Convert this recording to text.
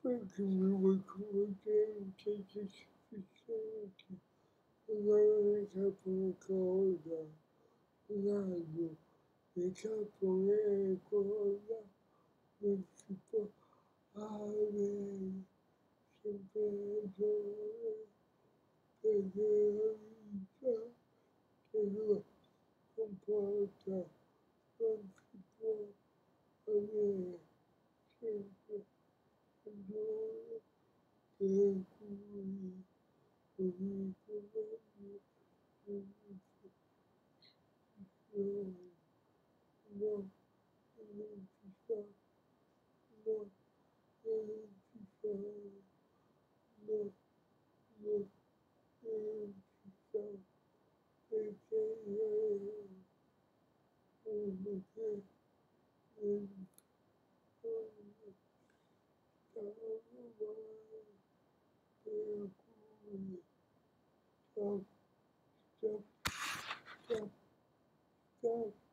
perché mi vuoi conoscere che ci sufficiente, non è capo cosa, l'anno, è capo è cosa, non si può avere sempre ragione, perché la vita che lo comporta avere sempre ragione, Stop. Stop. Stop.